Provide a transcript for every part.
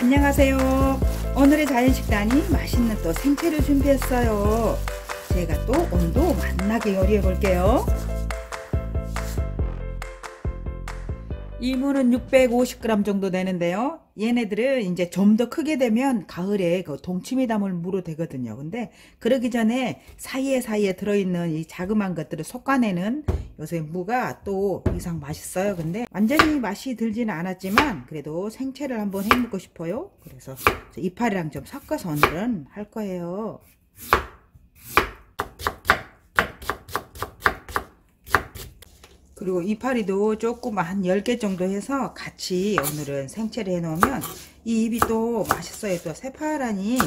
안녕하세요. 오늘의 자연식단이 맛있는 또 생채를 준비했어요. 제가 또 오늘도 맛나게 요리해 볼게요. 이 무는 650g 정도 되는데요. 얘네들은 이제 좀 더 크게 되면 가을에 그 동치미 담을 무로 되거든요. 근데 그러기 전에 사이에 사이에 들어있는 이 자그마한 것들을 솎아내는 요새 무가 또 이상 맛있어요. 근데 완전히 맛이 들지는 않았지만 그래도 생채를 한번 해 먹고 싶어요. 그래서 이파리랑 좀 섞어서 오늘은 할 거예요. 그리고 이파리도 조금 한 10개 정도 해서 같이 오늘은 생채를 해 놓으면 이 잎이 또 맛있어요. 또 새파란이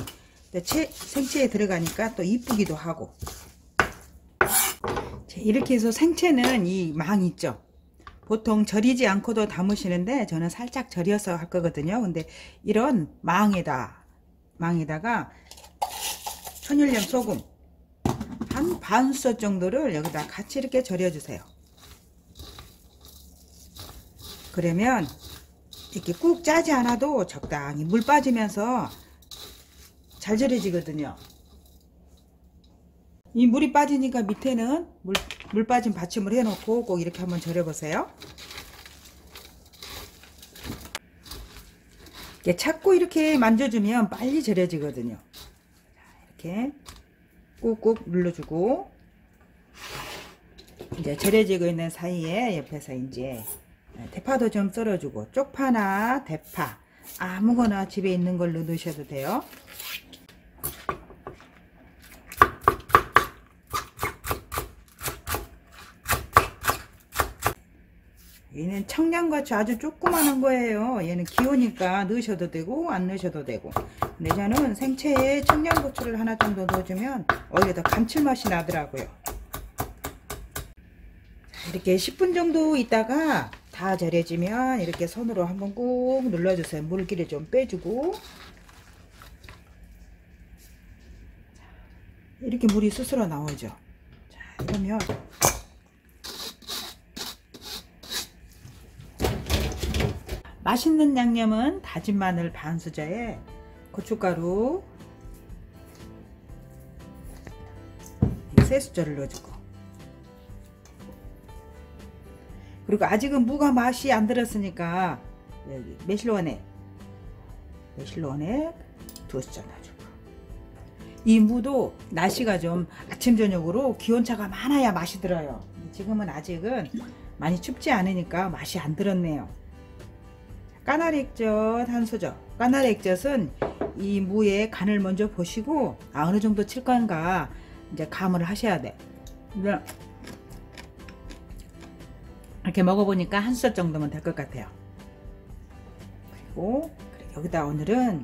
생채에 들어가니까 또 이쁘기도 하고 이렇게 해서 생채는 이 망 있죠. 보통 절이지 않고도 담으시는데 저는 살짝 절여서 할 거거든요. 근데 이런 망에다 망에다가 천일염 소금 한 반수 정도를 여기다 같이 이렇게 절여 주세요. 그러면 이렇게 꾹 짜지 않아도 적당히 물 빠지면서 잘 절여지거든요. 이 물이 빠지니까 밑에는 물, 물 빠진 받침을 해놓고 꼭 이렇게 한번 절여보세요. 이렇게 찾고 이렇게 만져주면 빨리 절여지거든요. 이렇게 꾹꾹 눌러주고 이제 절여지고 있는 사이에 옆에서 이제 대파도 좀 썰어주고 쪽파나 대파 아무거나 집에 있는 걸로 넣으셔도 돼요. 얘는 청양고추 아주 조그마한 거예요. 얘는 기호니까 넣으셔도 되고 안 넣으셔도 되고 근데 저는 생채에 청양고추를 하나 정도 넣어주면 오히려 더 감칠맛이 나더라고요. 이렇게 10분 정도 있다가 다 절여지면 이렇게 손으로 한번 꾹 눌러주세요. 물기를 좀 빼주고 이렇게 물이 스스로 나오죠. 자, 이러면 맛있는 양념은 다진 마늘 반 수저에 고춧가루 세 수저를 넣어주고 그리고 아직은 무가 맛이 안 들었으니까 매실원액 매실원액 두 수저 넣어주고 이 무도 날씨가 좀 아침 저녁으로 기온차가 많아야 맛이 들어요. 지금은 아직은 많이 춥지 않으니까 맛이 안 들었네요. 까나리 액젓 한 수저 까나리 액젓은 이 무의 간을 먼저 보시고 아, 어느 정도 칠 건가 이제 감을 하셔야 돼 이렇게 먹어보니까 한 수저 정도면 될 것 같아요. 그리고 여기다 오늘은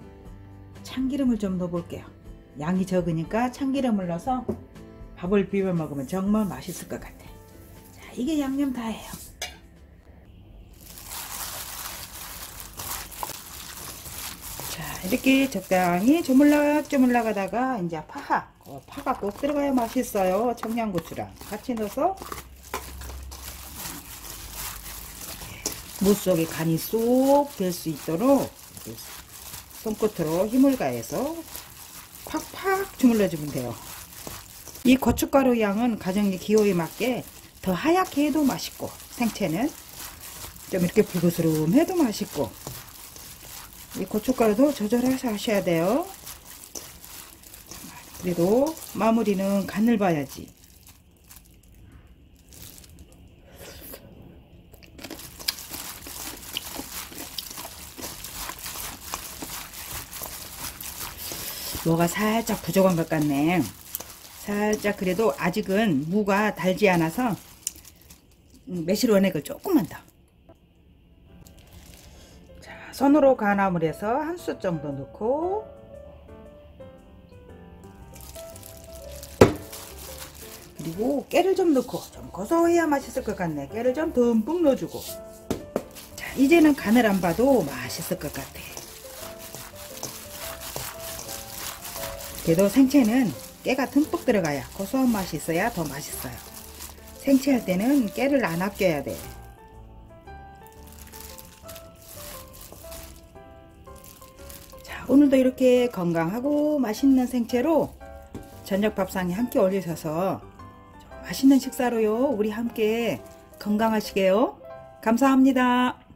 참기름을 좀 넣어 볼게요. 양이 적으니까 참기름을 넣어서 밥을 비벼 먹으면 정말 맛있을 것 같아 자 이게 양념 다예요. 자 이렇게 적당히 조물락 조물락 하다가 이제 파가 어, 파가 꼭 들어가야 맛있어요. 청양고추랑 같이 넣어서 무 속에 간이 쏙 될 수 있도록 손끝으로 힘을 가해서 팍팍 주물러 주면 돼요. 이 고춧가루 양은 가정의 기호에 맞게 더 하얗게 해도 맛있고 생채는 좀 이렇게 불그스름 해도 맛있고 이 고춧가루도 조절해서 하셔야 돼요. 그래도 마무리는 간을 봐야지 뭐가 살짝 부족한 것 같네. 살짝 그래도 아직은 무가 달지 않아서 음, 매실 원액을 조금만 더. 자, 손으로 간함을 해서 한수 정도 넣고. 그리고 깨를 좀 넣고 좀 고소해야 맛있을 것 같네. 깨를 좀 듬뿍 넣어주고. 자 이제는 간을 안 봐도 맛있을 것 같아 그래도 생채는 깨가 듬뿍 들어가야 고소한 맛이 있어야 더 맛있어요. 생채할 때는 깨를 안 아껴야 돼. 오늘도 이렇게 건강하고 맛있는 생채로 저녁 밥상에 함께 올리셔서 맛있는 식사로요. 우리 함께 건강하시게요. 감사합니다.